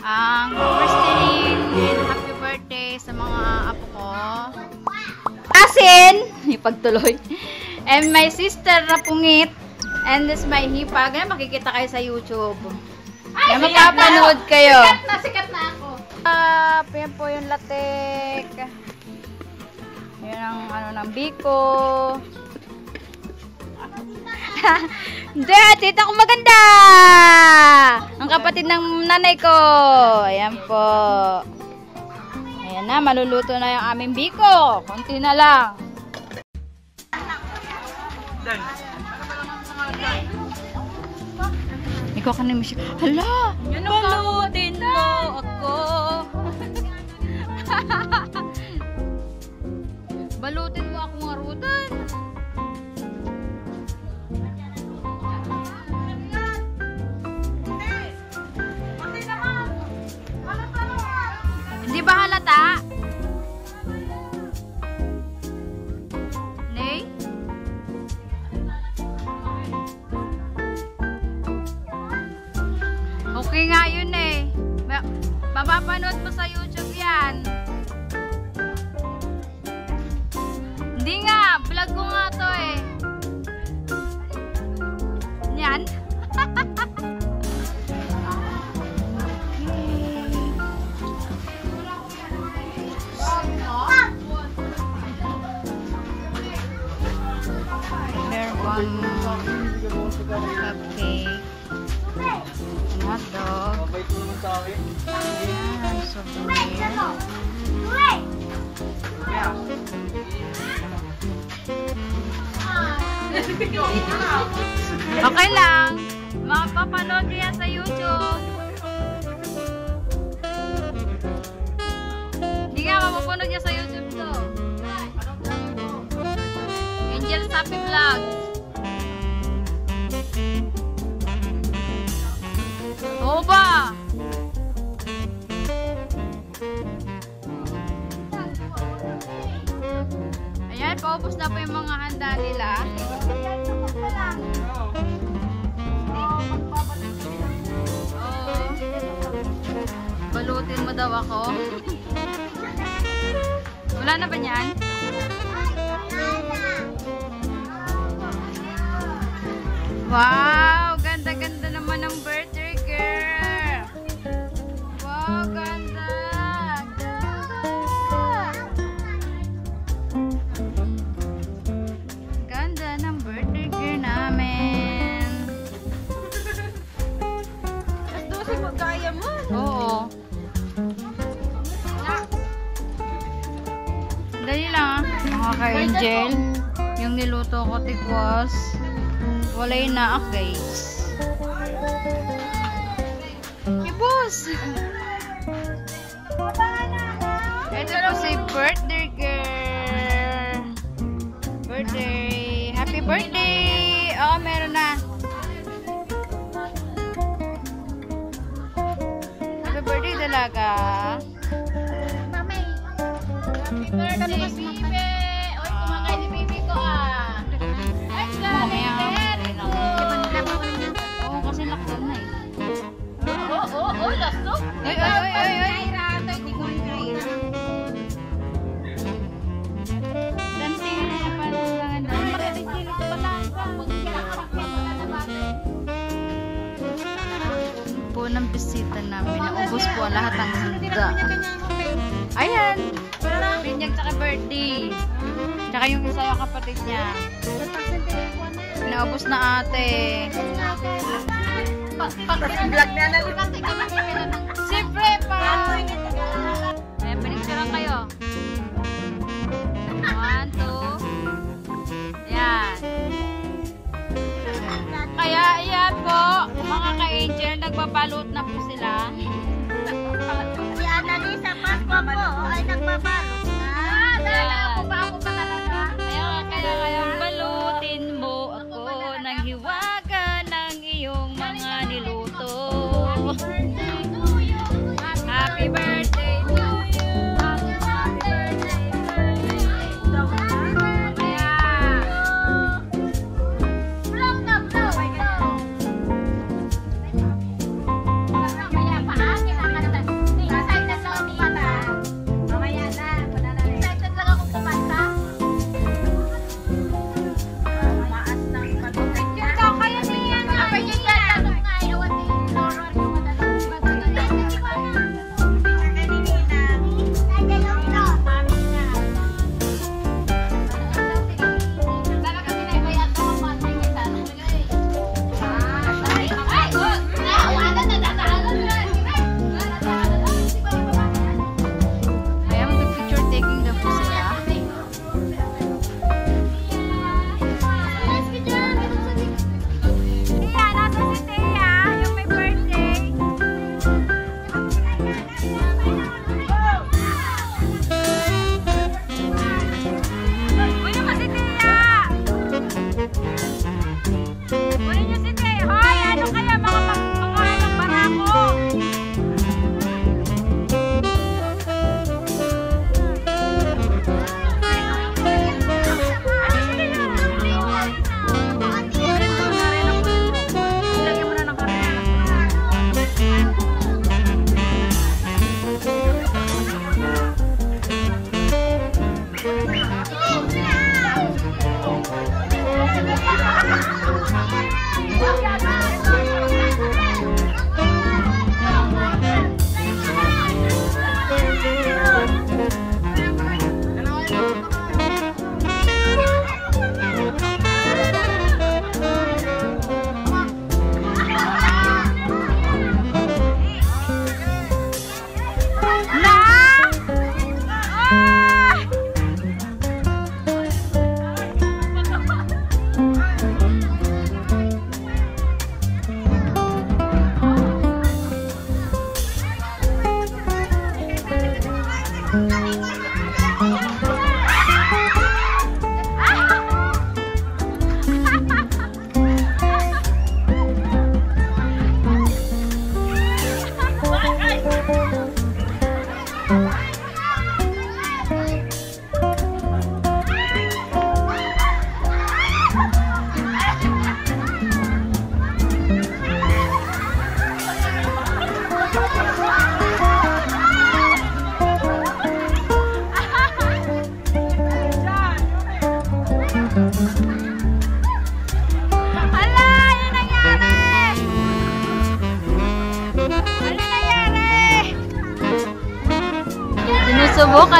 ang birthday and happy birthday sa mga apo ko. Asin! Ipagtuloy. And my sister na pungit. And this my hipag. Yan, makikita kayo sa YouTube. Yan, magkapanood kayo. Sikat na, sikat na ako. Ah, yan po yung latek. Yan ang ano ng biko. Hindi, tita ko maganda! Ang kapatid ng nanay ko. Ayan po. Ayan na, maluluto na yung aming biko. Kunti na lang. Ikaw ka naman siya. Hala! Balutin mo ako. Ma- Mapapanood mo sa YouTube yan. Hindi nga, vlog ko nga to eh. Yan. Meron pang cupcake. Hot dog. Ayan, souvenir. Okay lang. Mapapanood ko yan sa YouTube. Hindi nga, mapapanood niya sa YouTube to. Angel Sapi Vlog. Paubos na po yung mga handa nila. Balutin mo daw ako. Wala na ba niyan? Wow! Oo. Dali lang ah. Mga ka-angel. Yung niluto ko tikwas. Walay na ah guys. Hey boss! Ito po si birthday girl. Birthday. Happy birthday! Dalaga. Mamay. Happy birthday, Bibi. Oy, kumakain ni Bibi ko ah. Ay, good. Oo, kasi lockdown na eh. Oo, oo, oo, last to. Ay, ay, ay, ay, ay. Ang lahat ng handa. Ayan! Binyag tsaka birthday. Tsaka yung isa yung kapatid niya. Naubos na ate. Pag-vlog na natin. Siyempre pa! Ayan, pinicturean kayo. One, two. Ayan. Kaya, ayan po, mga ka-angel, nagbabalot na po sila. Si Annalisa Pasco po ay nagbabalot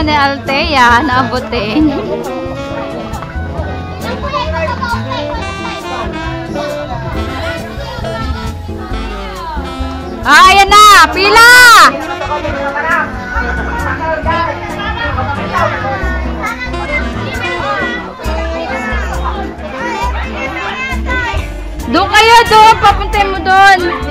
subukan ni Althea na abutin. Ah, ayan na! Pila! Doon kayo, doon! Papuntay mo doon!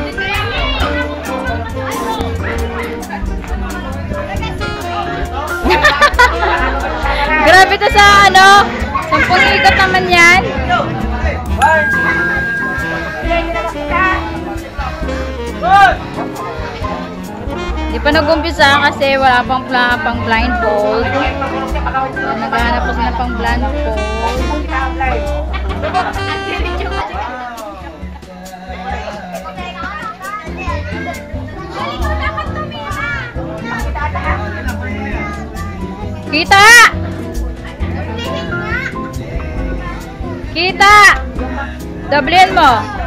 Sa ano? Sampung ikot naman yan. Di pa nag-umpisa kasi wala pang, pla pang blindfold. Naghahanap pa sila pang blindfold. Kita! Kita! Doblen mo.